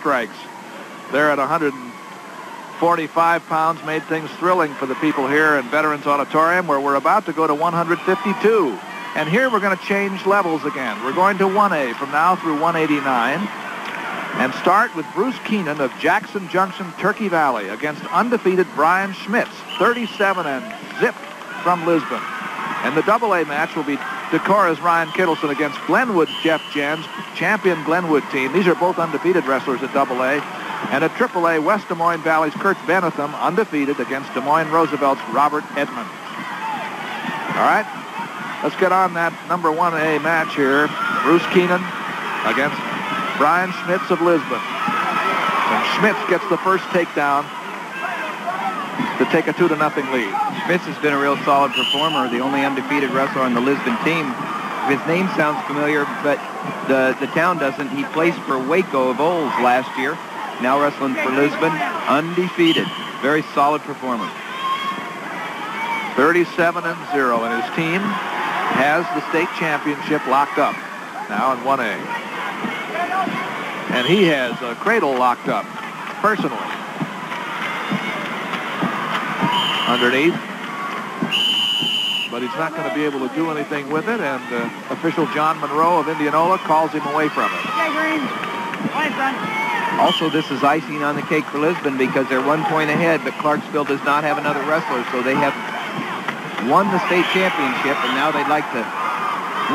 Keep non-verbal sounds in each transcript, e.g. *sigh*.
strikes. There at 145 pounds made things thrilling for the people here in Veterans Auditorium where we're about to go to 152. And here we're going to change levels again. We're going to 1A from now through 189 and start with Bruce Kuenen of Jackson Junction, Turkey Valley against undefeated Brian Schmitz, 37 and zip from Lisbon. And the double A match will be Decorah's Ryan Kittleson against Glenwood's Jeff Jens, champion Glenwood team. These are both undefeated wrestlers at double A. And at triple A, West Des Moines Valley's Kurt Bennethum, undefeated against Des Moines Roosevelt's Robert Edmonds. All right, let's get on that number 1A match here. Bruce Kuenen against Brian Schmitz of Lisbon. And Schmitz gets the first takedown to take a two to nothing lead. Schmitz has been a real solid performer, the only undefeated wrestler on the Lisbon team. His name sounds familiar, but the, the town doesn't. He placed for Waco of Olds last year. Now wrestling for Lisbon, undefeated. Very solid performer. 37 and 0, and his team has the state championship locked up now in 1A. And he has a cradle locked up personally. underneath. But he's not going to be able to do anything with it, and uh, official John Monroe of Indianola calls him away from it. Okay, Green. Play, son. Also, this is icing on the cake for Lisbon because they're one point ahead, but Clarksville does not have another wrestler, so they have won the state championship, and now they'd like to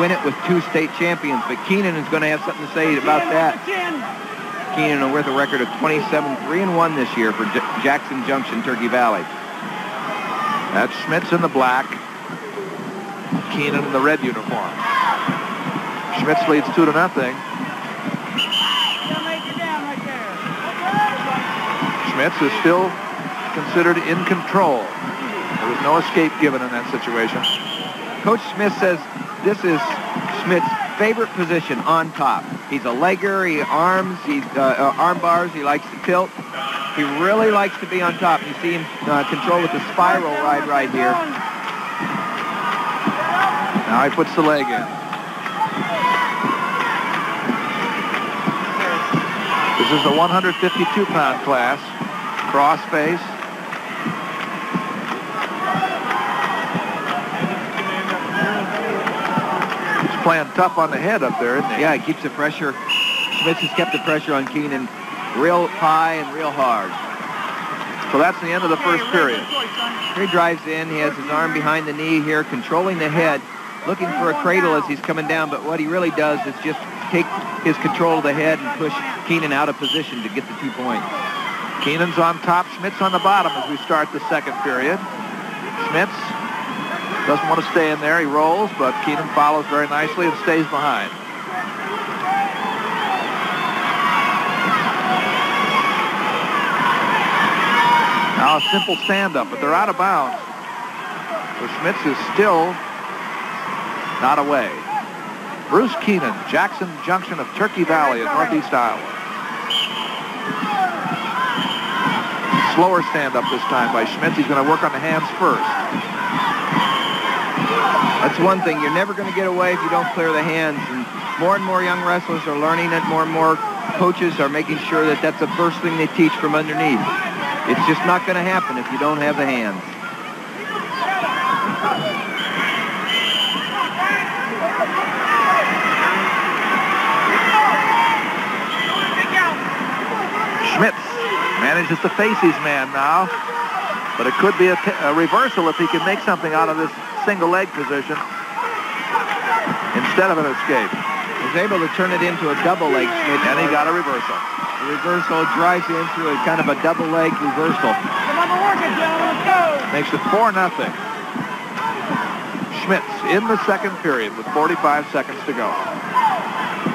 win it with two state champions. But Kuenen is going to have something to say about that. Kuenen with a record of 27 3 and 1 this year for J Jackson Junction, Turkey Valley. That's Schmitz in the black. Kuenen in the red uniform. Schmitz leads two to nothing. Schmitz is still considered in control. There was no escape given in that situation. Coach Smith says this is Schmitz's favorite position on top. He's a legger, he arms, he uh, uh, arm bars, he likes to tilt. He really likes to be on top. You see him uh, control with the spiral ride right here. Now he puts the leg in. This is the 152-pound class. Cross face. He's playing tough on the head up there, isn't he? Yeah, he keeps the pressure. Schmitz has kept the pressure on Kuenen real high and real hard. So that's the end of the first period. He drives in. He has his arm behind the knee here, controlling the head, looking for a cradle as he's coming down. But what he really does is just take his control of the head and push Kuenen out of position to get the two points. Kuenen's on top, Schmitz on the bottom as we start the second period. Schmitz doesn't want to stay in there. He rolls, but Kuenen follows very nicely and stays behind. Now a simple stand-up, but they're out of bounds. So Schmitz is still not away. Bruce Kuenen, Jackson Junction of Turkey Valley in Northeast Iowa. Slower stand-up this time by Schmitz. He's going to work on the hands first. That's one thing. You're never going to get away if you don't clear the hands. And more and more young wrestlers are learning it. More and more coaches are making sure that that's the first thing they teach from underneath. It's just not going to happen if you don't have the hands. Schmitz manages to face his man now, but it could be a, a reversal if he can make something out of this single leg position instead of an escape. Was able to turn it into a double leg, Schmitz, and he got a reversal. The reversal drives into a kind of a double leg reversal. Makes it 4 nothing. Schmitz in the second period with 45 seconds to go.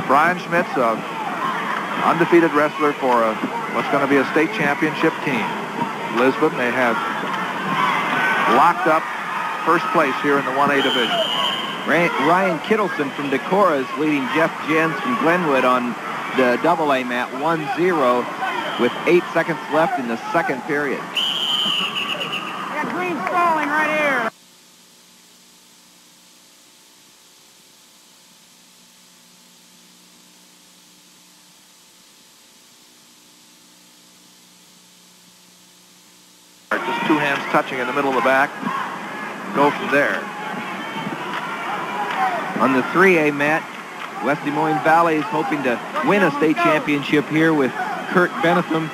Brian Schmitz, a undefeated wrestler for a, what's going to be a state championship team. Lisbon, they have locked up first place here in the 1A division. Ryan Kittleson from Decorah is leading Jeff Jens from Glenwood on the double A mat 1-0 with eight seconds left in the second period. Green stalling right here. two hands touching in the middle of the back. Go from there. On the 3A mat, West Des Moines Valley is hoping to win a state championship here with Kurt Bennethum,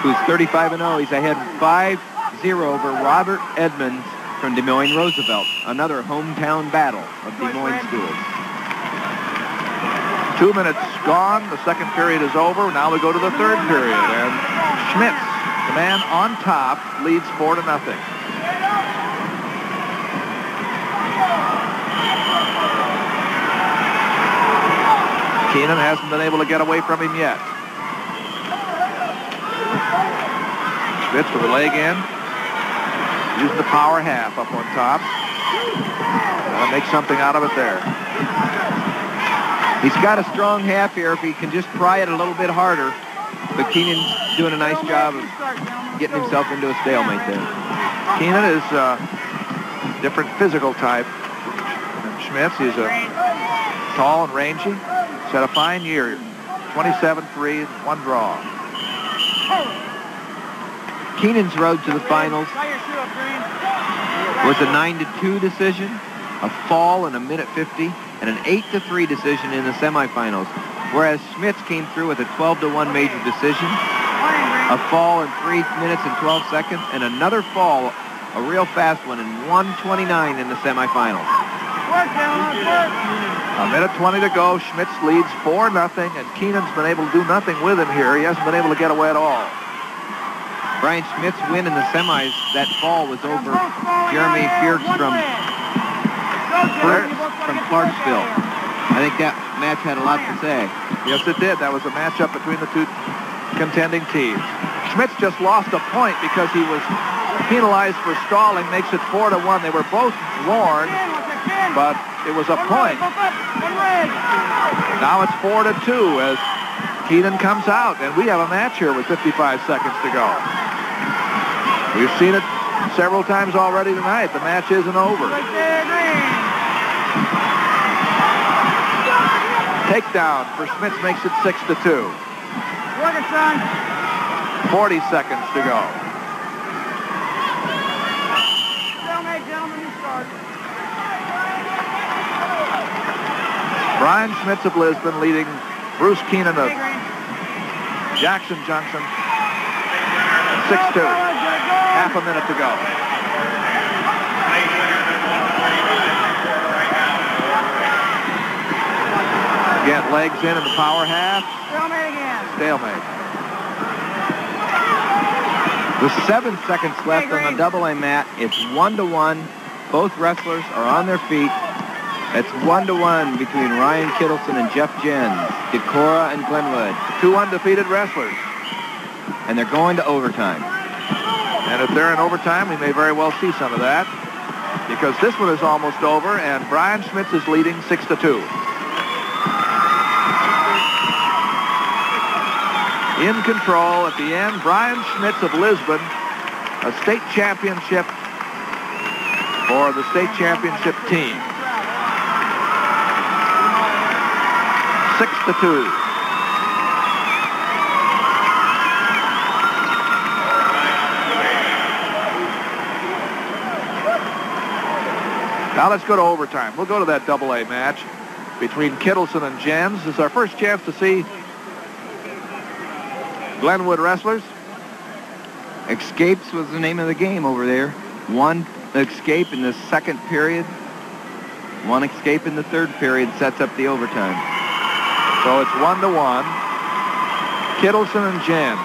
who's 35 and 0. He's ahead 5-0 over Robert Edmonds from Des Moines Roosevelt, another hometown battle of Des Moines schools. Two minutes gone. The second period is over. Now we go to the third period. And Schmitz, the man on top, leads four to nothing. Kuenen hasn't been able to get away from him yet. Schmitz with the leg in. Using the power half up on top. Gonna make something out of it there. He's got a strong half here if he can just pry it a little bit harder. But Kuenen's doing a nice job of getting himself into a stalemate there. Kuenen is a different physical type than Schmitz. He's a tall and rangy. He's had a fine year. 27-3, one draw. Kuenen's road to the finals was a 9-2 decision, a fall in a minute 50, and an 8-3 decision in the semifinals. Whereas Schmitz came through with a 12 to 1 major decision, a fall in 3 minutes and 12 seconds, and another fall, a real fast one, in 129 in the semifinals. A minute 20 to go. Schmitz leads 4 nothing, and Kuenen's been able to do nothing with him here. He hasn't been able to get away at all. Brian Schmitz's win in the semis, that fall was over Jeremy Fierks from, from Clarksville. I think that match had a lot to say. Yes, it did. That was a matchup between the two contending teams. Schmitz just lost a point because he was penalized for stalling, makes it 4 to 1. They were both warned, but it was a point. Now it's 4 to 2 as Kuenen comes out, and we have a match here with 55 seconds to go. We've seen it several times already tonight. The match isn't over. Takedown for Schmitz makes it 6 to 2. Work son. 40 seconds to go. Stalemate, gentlemen, you start. Brian Schmitz of Lisbon leading Bruce Kuenen of Jackson Junction. 6-2. Half a minute to go. Again, legs in in the power half. Stalemate again. Stalemate. With seven seconds left on the double A mat, it's one to one. Both wrestlers are on their feet. It's one to one between Ryan Kittleson and Jeff Jens, Decorah and Glenwood, Two undefeated wrestlers. and they're going to overtime. And if they're in overtime, we may very well see some of that because this one is almost over and Brian Schmitz is leading 6 to 2. In control at the end, Brian Schmitz of Lisbon, a state championship for the state championship team. 6 to 2. Now let's go to overtime. We'll go to that double A match between Kittleson and Jens. This is our first chance to see Glenwood wrestlers. Escapes was the name of the game over there. One escape in the second period. One escape in the third period sets up the overtime. So it's one to one. Kittleson and Jens.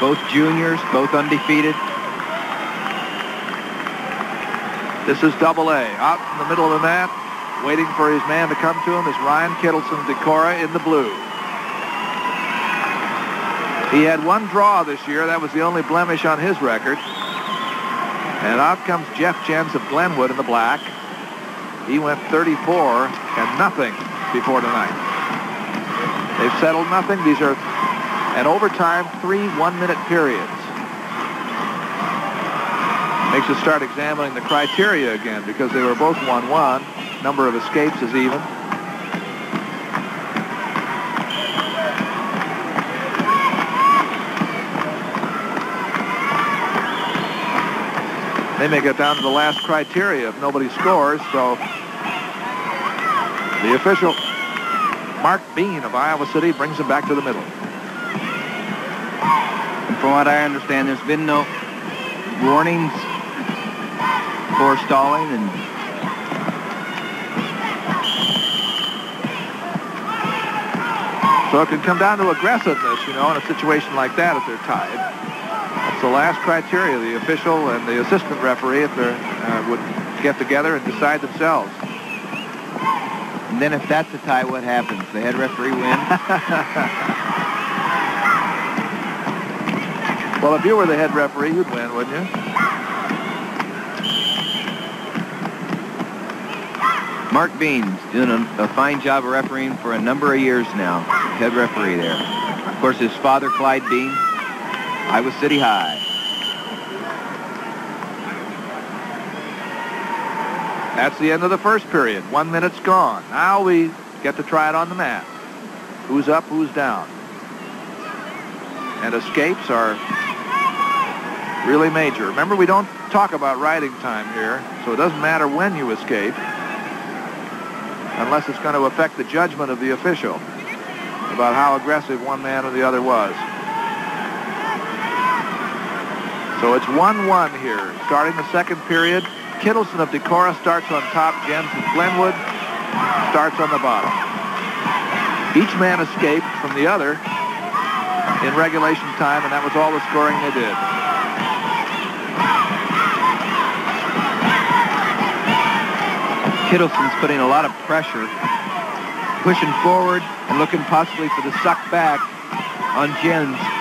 Both juniors, both undefeated. This is double A. Out in the middle of the mat, waiting for his man to come to him is Ryan Kittleson Decorah in the blue. He had one draw this year. That was the only blemish on his record. And out comes Jeff Jens of Glenwood in the black. He went 34 and nothing before tonight. They've settled nothing. These are an overtime three one-minute periods. Makes us start examining the criteria again because they were both 1-1. Number of escapes is even. They may get down to the last criteria if nobody scores, so the official, Mark Bean of Iowa City, brings him back to the middle. And from what I understand, there's been no warnings for stalling and So it can come down to aggressiveness, you know, in a situation like that if they're tied. The last criteria. The official and the assistant referee, if they uh, would get together and decide themselves. And then if that's a tie, what happens? The head referee wins? *laughs* well, if you were the head referee, you'd win, wouldn't you? Mark Beans doing a, a, fine job of refereeing for a number of years now. Head referee there. Of course, his father, Clyde Bean, Iowa City High. That's the end of the first period. One minute's gone. Now we get to try it on the mat. Who's up, who's down. And escapes are really major. Remember, we don't talk about riding time here, so it doesn't matter when you escape unless it's going to affect the judgment of the official about how aggressive one man or the other was. So it's 1-1 here. Starting the second period, Kittleson of Decorah starts on top. Jens of Glenwood starts on the bottom. Each man escaped from the other in regulation time, and that was all the scoring they did. Kittleson's putting a lot of pressure, pushing forward and looking possibly for the suck back on Jens.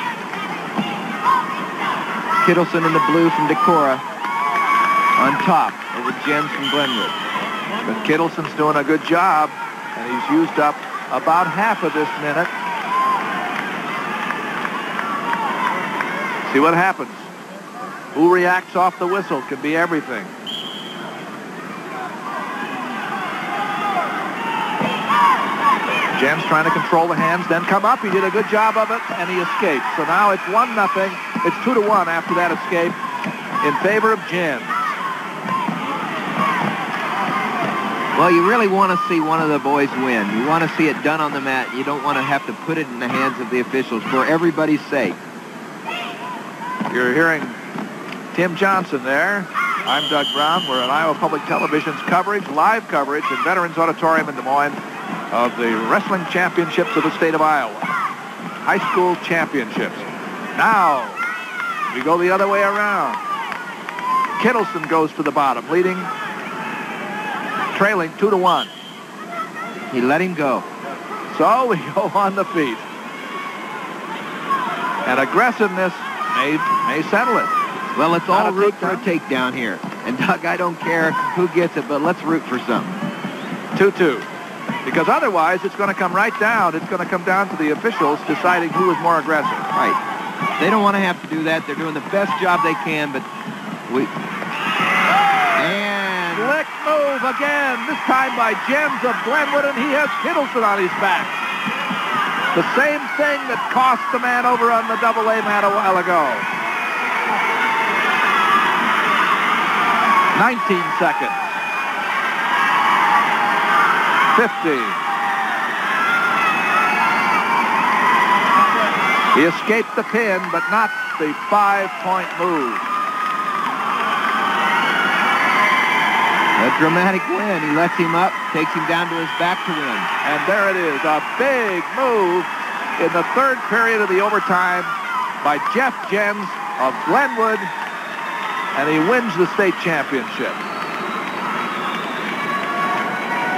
Kittleson in the blue from Decorah on top over Jens from Glenwood. But Kittleson's doing a good job, and he's used up about half of this minute. See what happens. Who reacts off the whistle can be everything. Jens trying to control the hands, then come up. He did a good job of it, and he escaped. So now it's 1 nothing. It's 2 to 1 after that escape in favor of Jens. Well, you really want to see one of the boys win. You want to see it done on the mat. You don't want to have to put it in the hands of the officials for everybody's sake. You're hearing Tim Johnson there. I'm Doug Brown. We're at Iowa Public Television's coverage, live coverage in Veterans Auditorium in Des Moines of the wrestling championships of the state of Iowa. High school championships. Now, we go the other way around. Kittleson goes to the bottom, leading, trailing two to one. He let him go. So *laughs* we go on the feet. And aggressiveness may, may settle it. Well, let's all root for a takedown here. And Doug, I don't care who gets it, but let's root for some. 2-2 because otherwise it's going to come right down. It's going to come down to the officials deciding who is more aggressive. Right. They don't want to have to do that. They're doing the best job they can, but we... And... Slick move again, this time by Jens of Glenwood, and he has Kittleson on his back. The same thing that cost the man over on the double A mat a while ago. 19 seconds. 50. He escaped the pin, but not the five-point move. A dramatic win. He lets him up, takes him down to his back to win. And there it is, a big move in the third period of the overtime by Jeff Jens of Glenwood, and he wins the state championship.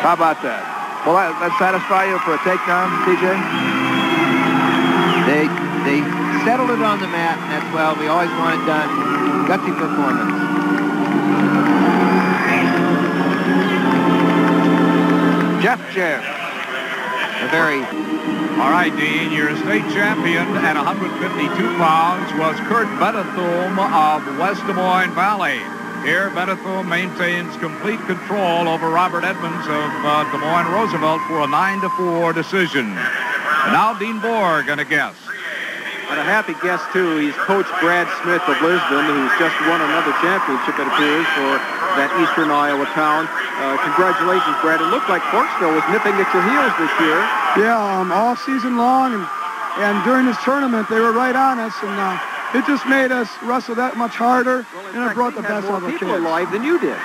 How about that? Will that, that satisfy you for a takedown, TJ? They they settled it on the mat, and that's well. We always want it done. Gutsy performance. Jeff Jens. A very... All right, Dean, your state champion at 152 pounds was Kurt Bennethum of West Des Moines Valley. Here, Bennethum maintains complete control over Robert Edmonds of uh, Des Moines Roosevelt for a 9 to 4 decision. And now Dean Borg going to guess. And a happy guest, too. He's Coach Brad Smith of Lisbon, who's just won another championship, it appears, for that eastern Iowa town. Uh, congratulations, Brad. It looked like Clarksville was nipping at your heels this year. Yeah, um, all season long, and, and during this tournament, they were right on us, and uh, it just made us wrestle that much harder, Well, and it brought the had best more out of the people kids. alive than you did.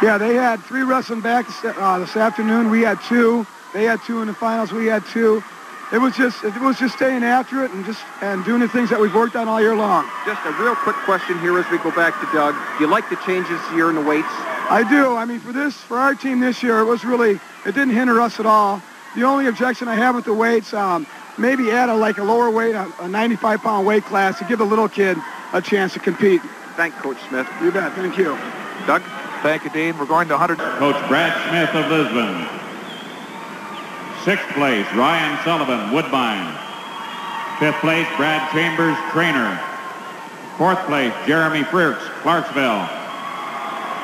Yeah, they had three wrestling back this, uh, this afternoon. We had two. They had two in the finals. We had two. It was just it was just staying after it and just and doing the things that we've worked on all year long. Just a real quick question here as we go back to Doug. Do you like the changes here in the weights? I do. I mean, for this, for our team this year, it was really, it didn't hinder us at all. The only objection I have with the weights, um, maybe add a like a lower weight, a, a 95 pound weight class to give the little kid a chance to compete. Thank Coach Smith. You bet. Thank you. Doug? Thank you, Dean. We're going to 100. Coach Brad Smith of Lisbon. Sixth place, Ryan Sullivan, Woodbine. Fifth place, Brad Chambers, Treynor. Fourth place, Jeremy Frierks, Clarksville.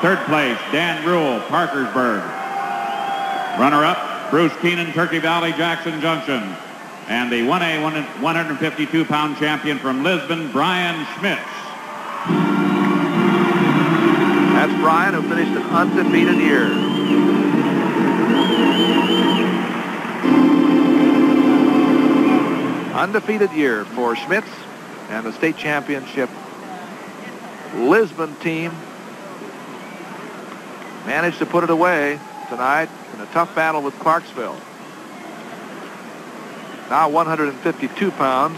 Third place, Dan Rule, Parkersburg. Runner-up, Bruce Kuenen, Turkey Valley, Jackson Junction. And the 1A 152-pound champion from Lisbon, Brian Schmitz. That's Brian, who finished an undefeated year. Undefeated year for Schmitz and the state championship Lisbon team managed to put it away tonight in a tough battle with Clarksville. Now 152 pounds.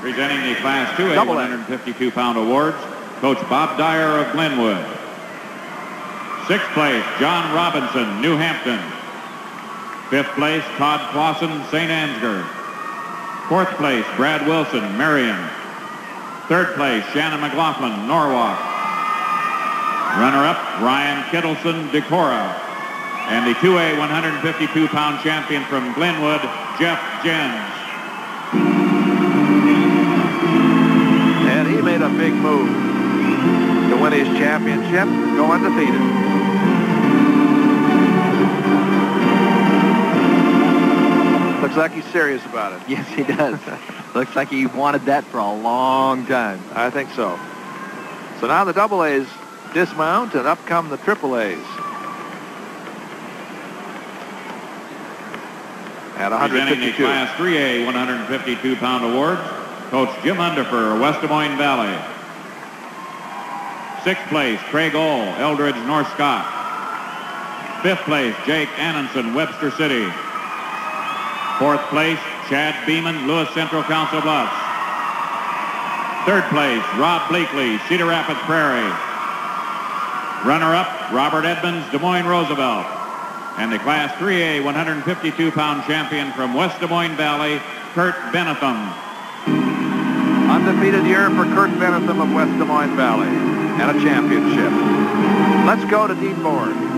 Presenting the Class 2A 152-pound awards, Coach Bob Dyer of Glenwood. Sixth place, John Robinson, New Hampton. Fifth place, Todd Clausen, St. Ansgar. Fourth place, Brad Wilson, Marion. Third place, Shannon McLaughlin, Norwalk. Runner-up, Ryan Kittleson, Decorah. And the 2A 152-pound champion from Glenwood, Jeff Jens. And he made a big move to win his championship, go undefeated. Looks like he's serious about it. Yes, he does. Looks like he wanted that for a long time. I think so. So now the double A's dismount and up come the triple A's. At Presenting the 152. Class 3A 152-pound awards, Coach Jim Underfer, West Des Moines Valley. Sixth place, Craig Oll, Eldridge, North Scott. Fifth place, Jake Annenson, Webster City. Fourth place, Chad Beeman, Lewis Central Council Bluffs. Third place, Rob Bleakley, Cedar Rapids Prairie. Runner-up, Robert Edmonds, Des Moines Roosevelt. And the Class 3A 152-pound champion from West Des Moines Valley, Kurt Bennethum. Undefeated year for Kurt Bennethum of West Des Moines Valley and a championship. Let's go to Dean Borg.